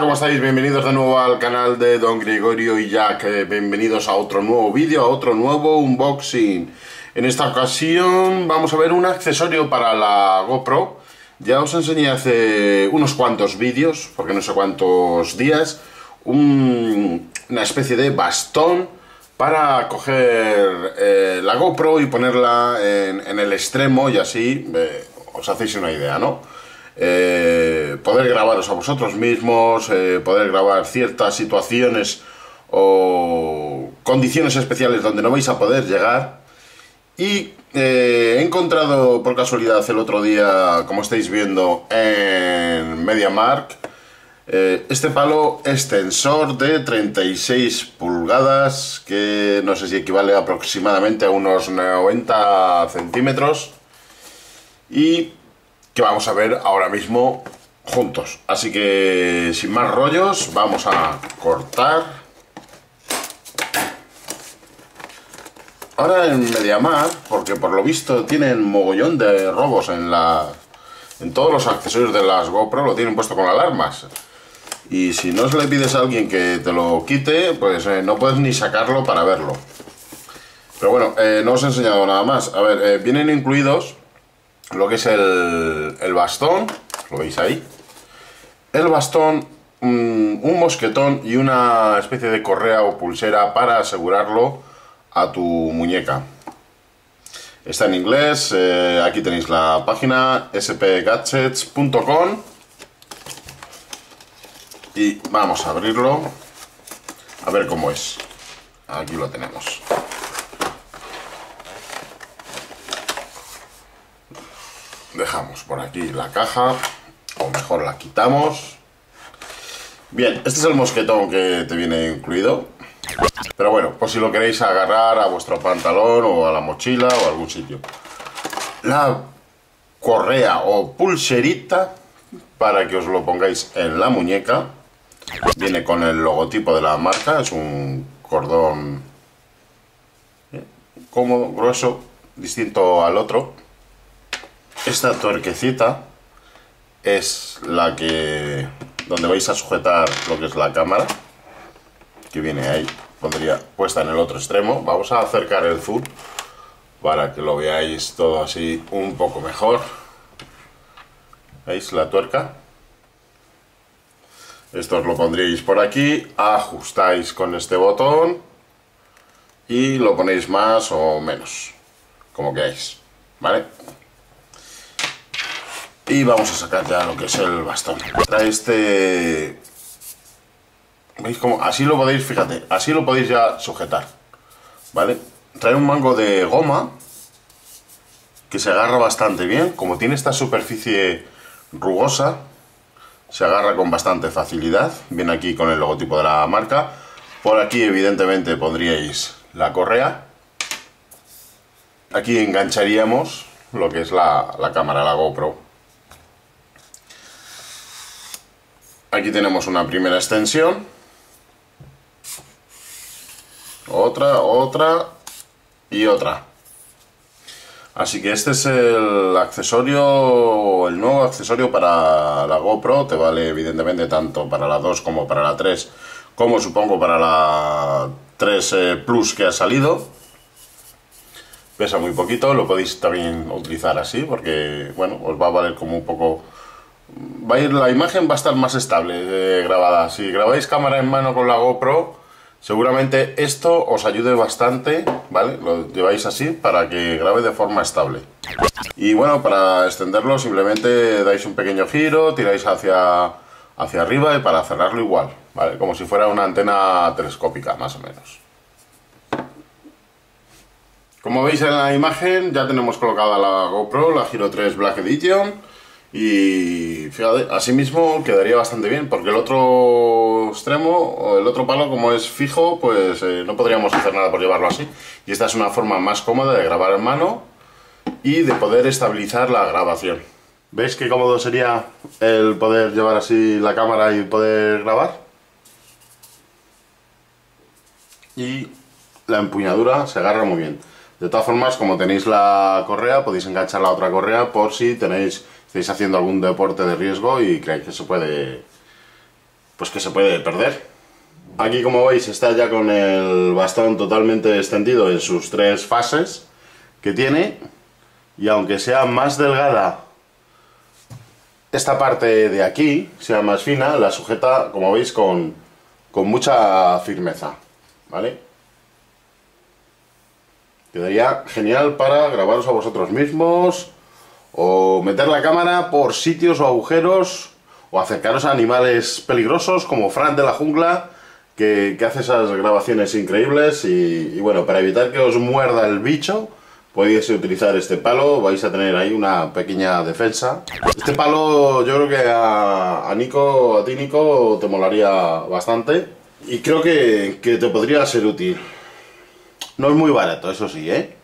¿cómo estáis? Bienvenidos de nuevo al canal de Don Gregorio y Jack. Eh, bienvenidos a otro nuevo vídeo, a otro nuevo unboxing. En esta ocasión vamos a ver un accesorio para la GoPro. Ya os enseñé hace unos cuantos vídeos, porque no sé cuántos días, una especie de bastón para coger eh, la GoPro y ponerla en, el extremo y así eh, os hacéis una idea, ¿no? Eh, poder grabaros a vosotros mismos, poder grabar ciertas situaciones o condiciones especiales donde no vais a poder llegar. Y he encontrado por casualidad el otro día, como estáis viendo, en MediaMark, eh, este palo extensor de 36 pulgadas, que no sé si equivale aproximadamente a unos 90 centímetros, y que vamos a ver ahora mismo juntos. Así que sin más rollos, vamos a cortar. Ahora en Mediamar, porque por lo visto tienen mogollón de robos en la en todos los accesorios de las GoPro lo tienen puesto con alarmas y si no se le pides a alguien que te lo quite, pues eh, no puedes ni sacarlo para verlo. Pero bueno, eh, no os he enseñado nada más. A ver, eh, vienen incluidos lo que es el, el, bastón, lo veis ahí. El bastón, un mosquetón y una especie de correa o pulsera para asegurarlo a tu muñeca. Está en inglés, aquí tenéis la página spgadgets.com y vamos a abrirlo a ver cómo es aquí lo tenemos dejamos por aquí la caja o mejor la quitamos bien, este es el mosquetón que te viene incluido pero bueno, por si lo queréis agarrar a vuestro pantalón o a la mochila o a algún sitio la correa o pulserita para que os lo pongáis en la muñeca Viene con el logotipo de la marca, es un cordón ¿eh? cómodo, grueso, distinto al otro. Esta tuerquecita es la que donde vais a sujetar lo que es la cámara, que viene ahí, pondría puesta en el otro extremo. Vamos a acercar el zoom para que lo veáis todo así un poco mejor. ¿Veis la tuerca? Esto os lo pondréis por aquí, ajustáis con este botón y lo ponéis más o menos, como queráis, ¿vale? Y vamos a sacar ya lo que es el bastón. Trae este... ¿Veis cómo? Así lo podéis, fíjate, así lo podéis ya sujetar, ¿vale? Trae un mango de goma que se agarra bastante bien, como tiene esta superficie rugosa, se agarra con bastante facilidad, viene aquí con el logotipo de la marca. Por aquí evidentemente pondríais la correa. Aquí engancharíamos lo que es la, la cámara, la GoPro. Aquí tenemos una primera extensión. Otra, otra y otra. Así que este es el accesorio, el nuevo accesorio para la GoPro, te vale evidentemente tanto para la 2 como para la 3, como supongo para la 3 eh, Plus que ha salido. Pesa muy poquito, lo podéis también utilizar así, porque bueno, os va a valer como un poco... Va a ir, la imagen va a estar más estable grabada. Si grabáis cámara en mano con la GoPro, Seguramente esto os ayude bastante, ¿vale? Lo lleváis así para que grabe de forma estable. Y bueno, para extenderlo simplemente dais un pequeño giro, tiráis hacia, hacia arriba y para cerrarlo igual, ¿vale? Como si fuera una antena telescópica, más o menos. Como veis en la imagen, ya tenemos colocada la GoPro, la Giro 3 Black Edition. Y fíjate, así mismo quedaría bastante bien, porque el otro extremo, o el otro palo, como es fijo, pues eh, no podríamos hacer nada por llevarlo así. Y esta es una forma más cómoda de grabar en mano y de poder estabilizar la grabación. ¿Veis qué cómodo sería el poder llevar así la cámara y poder grabar? Y la empuñadura se agarra muy bien. De todas formas, como tenéis la correa, podéis enganchar la otra correa por si tenéis estáis haciendo algún deporte de riesgo y creéis que se puede pues que se puede perder. Aquí como veis está ya con el bastón totalmente extendido en sus tres fases que tiene y aunque sea más delgada esta parte de aquí, sea más fina, la sujeta como veis con, con mucha firmeza, ¿vale? Quedaría genial para grabaros a vosotros mismos o meter la cámara por sitios o agujeros o acercaros a animales peligrosos como Fran de la jungla que, hace esas grabaciones increíbles y, bueno, para evitar que os muerda el bicho, podéis utilizar este palo, vais a tener ahí una pequeña defensa. Este palo yo creo que a, Nico, a ti Nico, te molaría bastante y creo que, que te podría ser útil. No es muy barato, eso sí, ¿eh?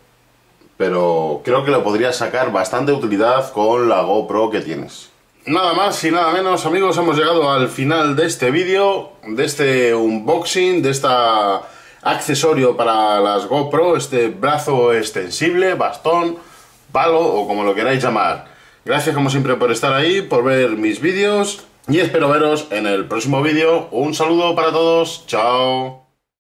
Pero creo que lo podrías sacar bastante utilidad con la GoPro que tienes. Nada más y nada menos amigos, hemos llegado al final de este vídeo, de este unboxing, de este accesorio para las GoPro, este brazo extensible, bastón, palo o como lo queráis llamar. Gracias como siempre por estar ahí, por ver mis vídeos y espero veros en el próximo vídeo. Un saludo para todos, chao.